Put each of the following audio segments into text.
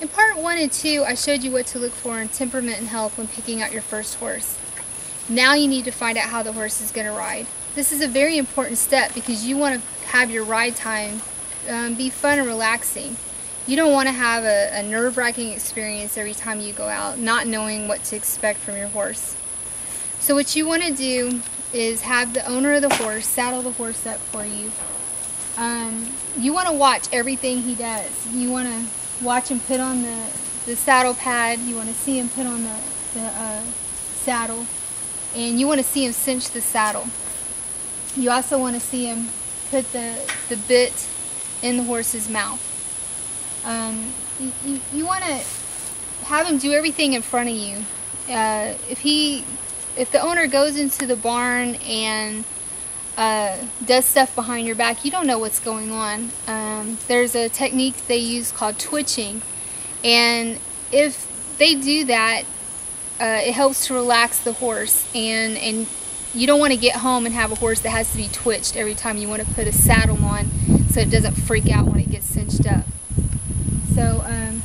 In part one and two, I showed you what to look for in temperament and health when picking out your first horse. Now you need to find out how the horse is going to ride. This is a very important step because you want to have your ride time um, be fun and relaxing. You don't want to have a, a nerve-wracking experience every time you go out, not knowing what to expect from your horse. So what you want to do is have the owner of the horse saddle the horse up for you. Um, you want to watch everything he does. You want to watch him put on the, the saddle pad. You want to see him put on the, the uh, saddle. And you want to see him cinch the saddle. You also want to see him put the, the bit in the horse's mouth. Um, you, you, you want to have him do everything in front of you. Uh, if he, if the owner goes into the barn and uh, does stuff behind your back, you don't know what's going on. Um, there's a technique they use called twitching, and if they do that, uh, it helps to relax the horse, and and you don't want to get home and have a horse that has to be twitched every time you want to put a saddle on, so it doesn't freak out when it gets cinched up. So um,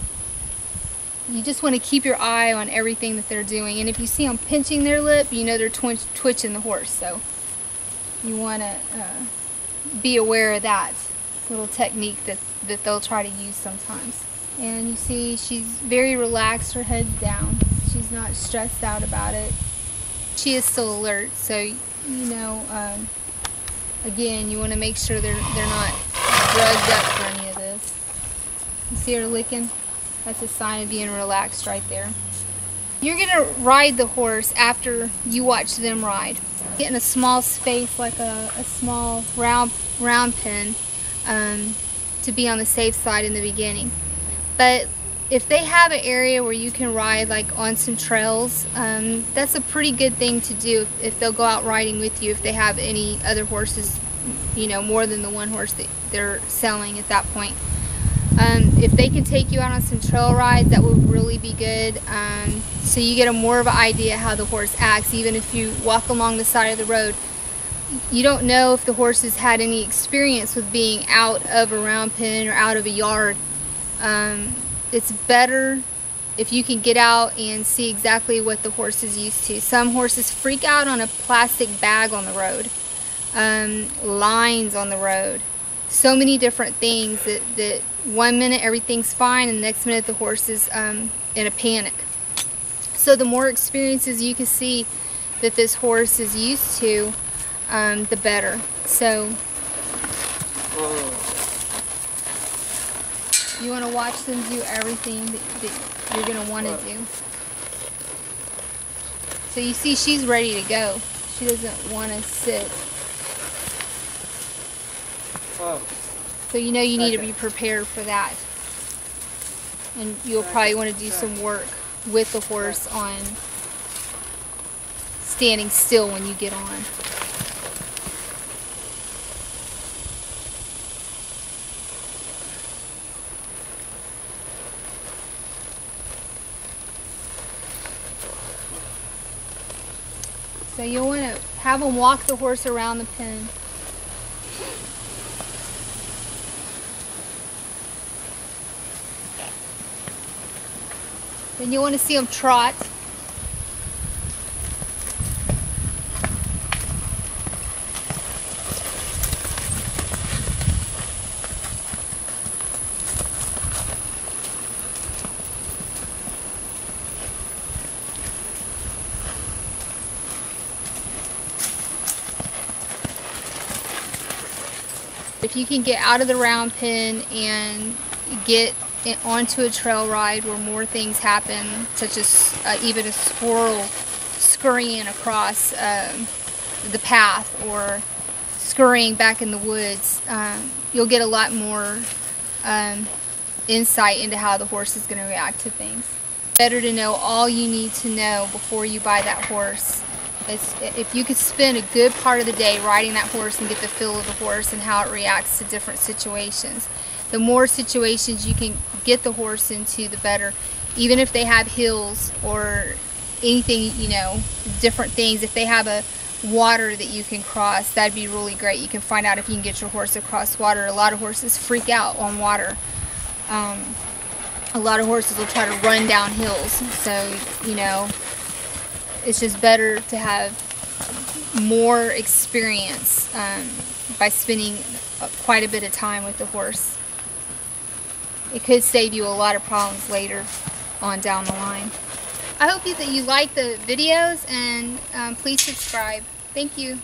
you just want to keep your eye on everything that they're doing, and if you see them pinching their lip, you know they're twitch twitching the horse. So you want to uh, be aware of that little technique that, that they'll try to use sometimes. And you see she's very relaxed, her head's down. She's not stressed out about it. She is still alert, so you know, um, again, you want to make sure they're, they're not drugged up for any of this. You see her licking? That's a sign of being relaxed right there. You're going to ride the horse after you watch them ride. In a small space like a, a small round, round pen um, to be on the safe side in the beginning. But if they have an area where you can ride like on some trails, um, that's a pretty good thing to do if, if, they'll go out riding with you if they have any other horses, you know, more than the one horse that they're selling at that point. Um, if they can take you out on some trail rides, that would really be good. Um, so you get a more of an idea how the horse acts, even if you walk along the side of the road. You don't know if the horse has had any experience with being out of a round pen or out of a yard. Um, it's better if you can get out and see exactly what the horse is used to. Some horses freak out on a plastic bag on the road, um, lines on the road, so many different things that, that one minute everything's fine and the next minute the horse is um, in a panic. So the more experiences you can see that this horse is used to, um, the better. So you want to watch them do everything that, that you're going to want to do. So you see she's ready to go. She doesn't want to sit. Oh. So you know you need to be prepared for that. And you'll probably want to do some work with the horse on standing still when you get on. So you'll want to have them walk the horse around the pen. Then you want to see them trot. If you can get out of the round pen and get onto a trail ride where more things happen, such as uh, even a squirrel scurrying across um, the path or scurrying back in the woods, um, you'll get a lot more um, insight into how the horse is going to react to things. Better to know all you need to know before you buy that horse. It's, if you could spend a good part of the day riding that horse and get the feel of the horse and how it reacts to different situations, the more situations you can get the horse into, the better. Even if they have hills or anything, you know, different things. If they have a water that you can cross, that'd be really great. You can find out if you can get your horse across water. A lot of horses freak out on water. Um, a lot of horses will try to run down hills. So, you know, it's just better to have more experience um, by spending quite a bit of time with the horse. It could save you a lot of problems later on down the line. I hope that you like the videos and um, please subscribe. Thank you.